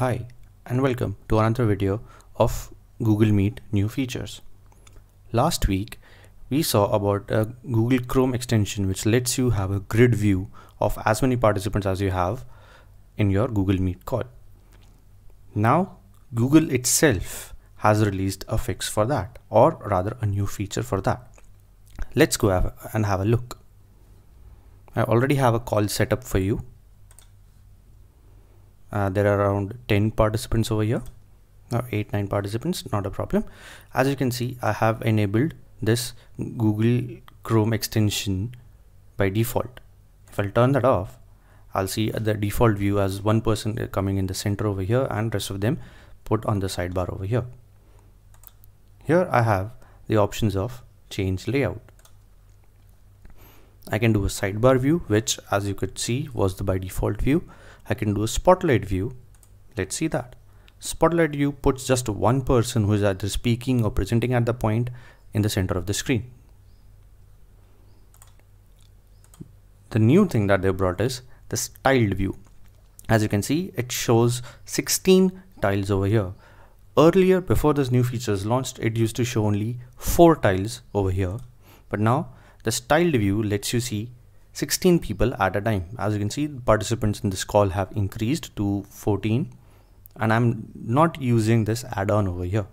Hi and welcome to another video of Google Meet new features. Last week we saw about a Google Chrome extension which lets you have a grid view of as many participants as you have in your Google Meet call. Now Google itself has released a fix for that or rather a new feature for that. Let's go have and have a look. I already have a call set up for you uh, there are around 10 participants over here or 8 9 participants not a problem. As you can see I have enabled this Google Chrome extension by default. If I'll turn that off I'll see the default view as one person coming in the center over here and rest of them put on the sidebar over here. Here I have the options of change layout. I can do a sidebar view which as you could see was the by default view I can do a spotlight view. Let's see that. Spotlight view puts just one person who is either speaking or presenting at the point in the center of the screen. The new thing that they brought is the tiled view. As you can see, it shows 16 tiles over here. Earlier, before this new feature is launched, it used to show only 4 tiles over here. But now, the tiled view lets you see 16 people at a time. As you can see, participants in this call have increased to 14 and I'm not using this add-on over here.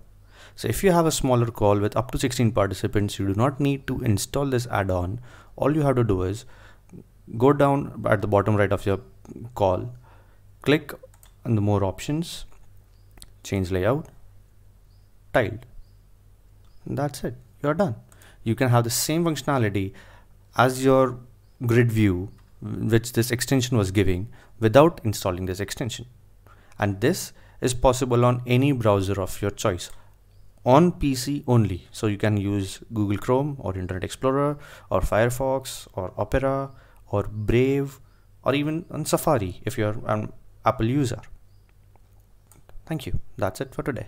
So if you have a smaller call with up to 16 participants, you do not need to install this add-on. All you have to do is go down at the bottom right of your call, click on the more options, change layout, tiled. And that's it. You're done. You can have the same functionality as your grid view which this extension was giving without installing this extension. And this is possible on any browser of your choice on PC only. So you can use Google Chrome or Internet Explorer or Firefox or Opera or Brave or even on Safari if you're an Apple user. Thank you. That's it for today.